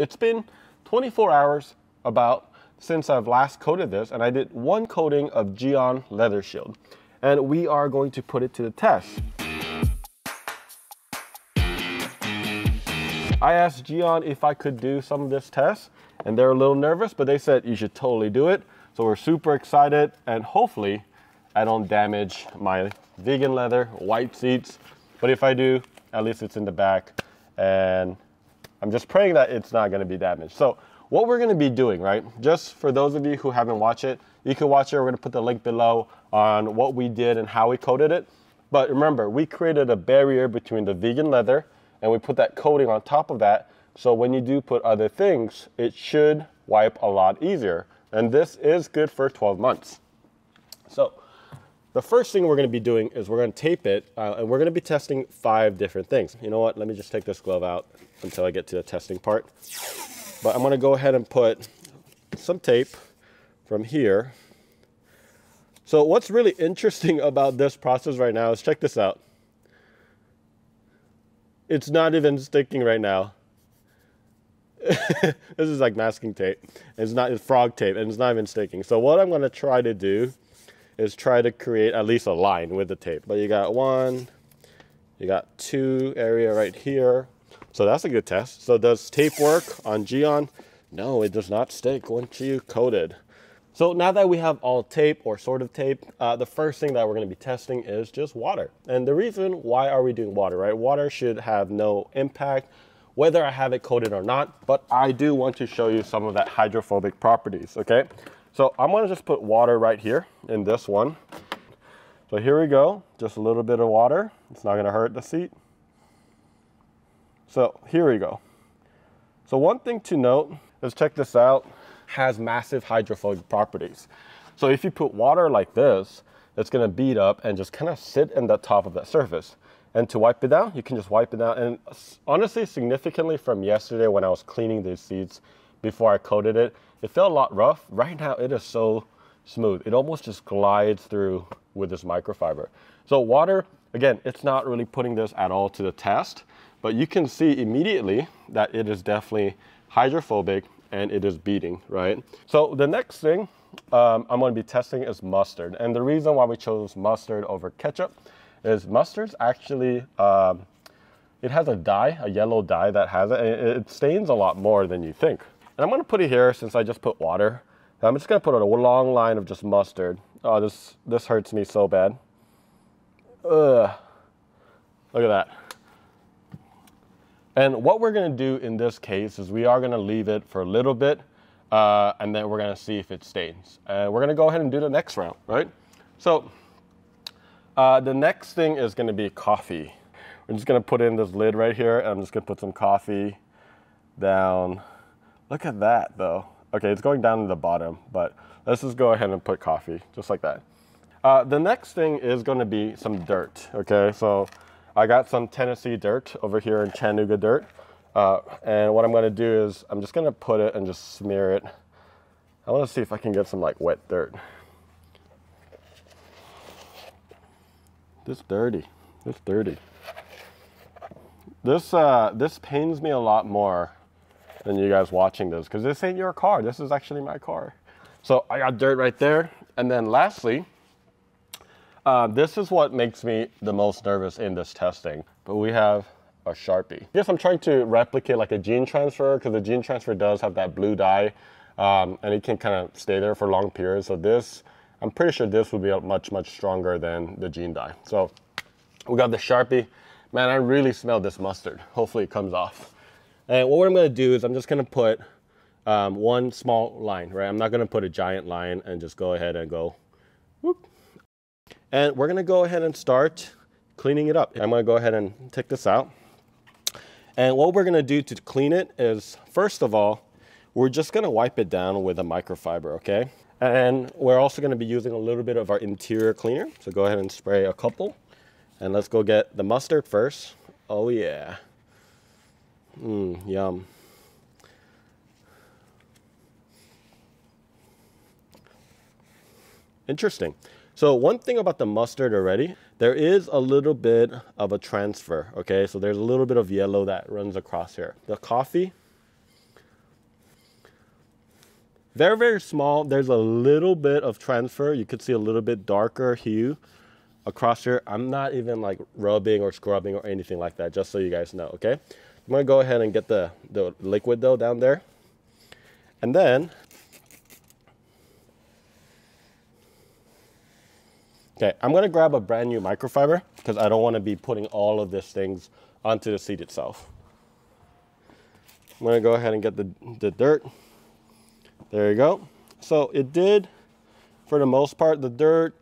it's been 24 hours about since I've last coated this and I did one coating of Gyeon Leather Shield and we are going to put it to the test. I asked Gyeon if I could do some of this test and they're a little nervous, but they said you should totally do it. So we're super excited and hopefully I don't damage my vegan leather, white seats. But if I do, at least it's in the back and I'm just praying that it's not gonna be damaged. So what we're gonna be doing, right? Just for those of you who haven't watched it, you can watch it. We're gonna put the link below on what we did and how we coated it. But remember, we created a barrier between the vegan leather and we put that coating on top of that. So when you do put other things, it should wipe a lot easier. And this is good for 12 months. So the first thing we're gonna be doing is we're gonna tape it uh, and we're gonna be testing five different things. You know what, let me just take this glove out until I get to the testing part. But I'm gonna go ahead and put some tape from here. So what's really interesting about this process right now is check this out. It's not even sticking right now. this is like masking tape. It's not it's frog tape and it's not even sticking. So what I'm gonna try to do is try to create at least a line with the tape. But you got one, you got two area right here. So that's a good test. So does tape work on Gyeon? No, it does not stick once you coat it. So now that we have all tape or sort of tape, uh, the first thing that we're going to be testing is just water. And the reason why are we doing water, right? Water should have no impact whether I have it coated or not, but I do want to show you some of that hydrophobic properties, okay? So I'm gonna just put water right here in this one. So here we go, just a little bit of water. It's not gonna hurt the seat. So here we go. So one thing to note, let's check this out has massive hydrophobic properties. So if you put water like this, it's gonna bead up and just kind of sit in the top of that surface. And to wipe it down, you can just wipe it down. And honestly, significantly from yesterday when I was cleaning these seats before I coated it, it felt a lot rough. Right now, it is so smooth. It almost just glides through with this microfiber. So water, again, it's not really putting this at all to the test, but you can see immediately that it is definitely hydrophobic and it is beating, right? So the next thing um, I'm gonna be testing is mustard. And the reason why we chose mustard over ketchup is mustard's actually, um, it has a dye, a yellow dye that has it, it stains a lot more than you think. And I'm gonna put it here since I just put water. I'm just gonna put a long line of just mustard. Oh, this, this hurts me so bad. Ugh, look at that. And what we're gonna do in this case is we are gonna leave it for a little bit uh, and then we're gonna see if it stains. And we're gonna go ahead and do the next round, right? So uh, the next thing is gonna be coffee. We're just gonna put in this lid right here and I'm just gonna put some coffee down. Look at that though. Okay, it's going down to the bottom, but let's just go ahead and put coffee, just like that. Uh, the next thing is gonna be some dirt, okay? So I got some Tennessee dirt over here in Chattanooga dirt. Uh, and what I'm gonna do is I'm just gonna put it and just smear it. I wanna see if I can get some like wet dirt. This dirty, this dirty. This, uh, this pains me a lot more than you guys watching this because this ain't your car. This is actually my car. So I got dirt right there. And then lastly, uh, this is what makes me the most nervous in this testing. But we have a Sharpie. Yes, I'm trying to replicate like a jean transfer because the jean transfer does have that blue dye um, and it can kind of stay there for long periods. So this, I'm pretty sure this would be much, much stronger than the jean dye. So we got the Sharpie. Man, I really smell this mustard. Hopefully it comes off. And what I'm gonna do is I'm just gonna put um, one small line, right? I'm not gonna put a giant line and just go ahead and go whoop, and we're gonna go ahead and start cleaning it up. I'm gonna go ahead and take this out. And what we're gonna do to clean it is, first of all, we're just gonna wipe it down with a microfiber, okay? And we're also gonna be using a little bit of our interior cleaner. So go ahead and spray a couple. And let's go get the mustard first. Oh yeah. Mmm, yum. Interesting. So one thing about the mustard already, there is a little bit of a transfer, okay? So there's a little bit of yellow that runs across here. The coffee, Very, very small. There's a little bit of transfer. You could see a little bit darker hue across here. I'm not even like rubbing or scrubbing or anything like that, just so you guys know, okay? I'm gonna go ahead and get the, the liquid though down there. And then, okay, I'm gonna grab a brand new microfiber because I don't wanna be putting all of these things onto the seat itself. I'm gonna go ahead and get the, the dirt. There you go. So it did, for the most part, the dirt,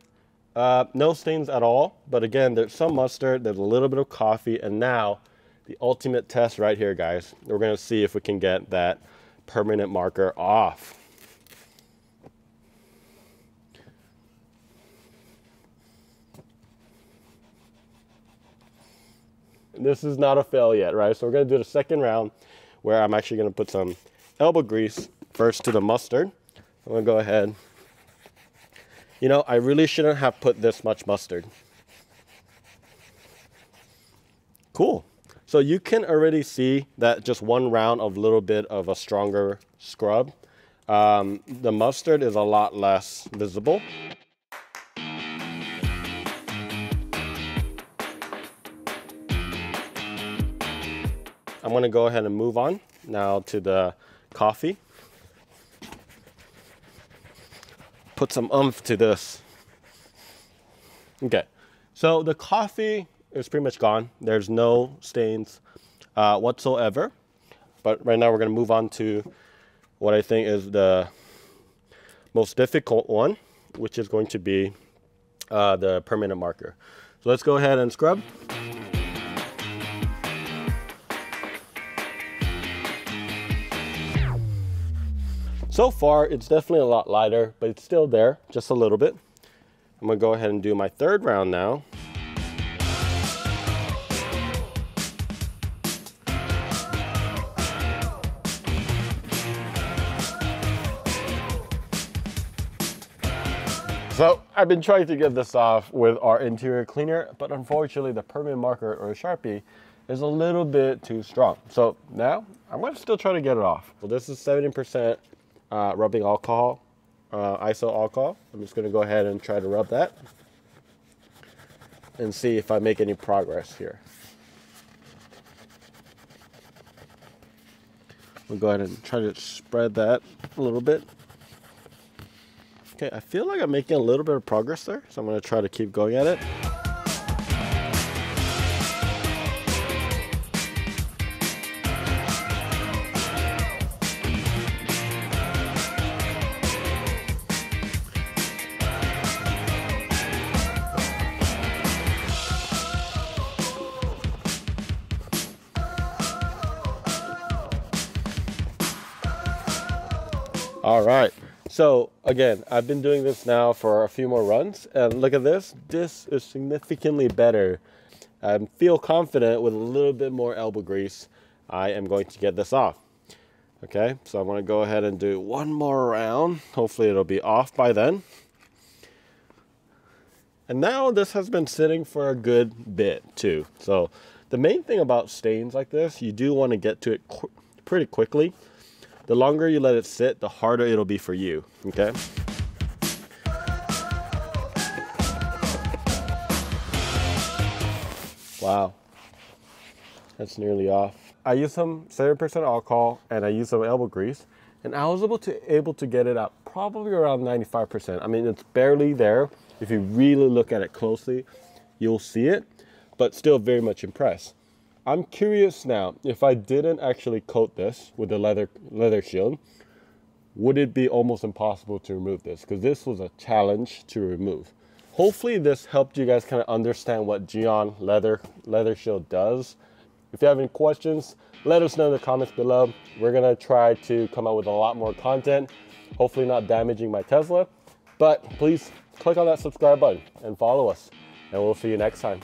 uh, no stains at all. But again, there's some mustard, there's a little bit of coffee, and now the ultimate test right here, guys. We're gonna see if we can get that permanent marker off. This is not a fail yet, right? So we're gonna do the second round where I'm actually gonna put some elbow grease first to the mustard. I'm gonna go ahead. You know, I really shouldn't have put this much mustard. Cool. So you can already see that just one round of little bit of a stronger scrub. Um, the mustard is a lot less visible. I'm gonna go ahead and move on now to the coffee. Put some umph to this. Okay, so the coffee is pretty much gone. There's no stains uh, whatsoever. But right now we're going to move on to what I think is the most difficult one, which is going to be uh, the permanent marker. So let's go ahead and scrub. So far, it's definitely a lot lighter, but it's still there, just a little bit. I'm gonna go ahead and do my third round now. So I've been trying to get this off with our interior cleaner, but unfortunately the permanent marker or Sharpie is a little bit too strong. So now I'm gonna still try to get it off. Well, this is 70% uh, rubbing alcohol, uh, iso alcohol. I'm just gonna go ahead and try to rub that and see if I make any progress here. We'll go ahead and try to spread that a little bit. Okay, I feel like I'm making a little bit of progress there, so I'm going to try to keep going at it. All right. So again, I've been doing this now for a few more runs and look at this. This is significantly better. I feel confident with a little bit more elbow grease. I am going to get this off. Okay, so I'm gonna go ahead and do one more round. Hopefully it'll be off by then. And now this has been sitting for a good bit too. So the main thing about stains like this, you do wanna get to it qu pretty quickly the longer you let it sit, the harder it'll be for you, okay? Wow, that's nearly off. I used some 7% alcohol and I used some elbow grease and I was able to able to get it up probably around 95%. I mean, it's barely there. If you really look at it closely, you'll see it, but still very much impressed. I'm curious now, if I didn't actually coat this with the leather, leather shield, would it be almost impossible to remove this? Because this was a challenge to remove. Hopefully this helped you guys kind of understand what Gyeon leather, leather shield does. If you have any questions, let us know in the comments below. We're gonna try to come out with a lot more content, hopefully not damaging my Tesla. But please click on that subscribe button and follow us, and we'll see you next time.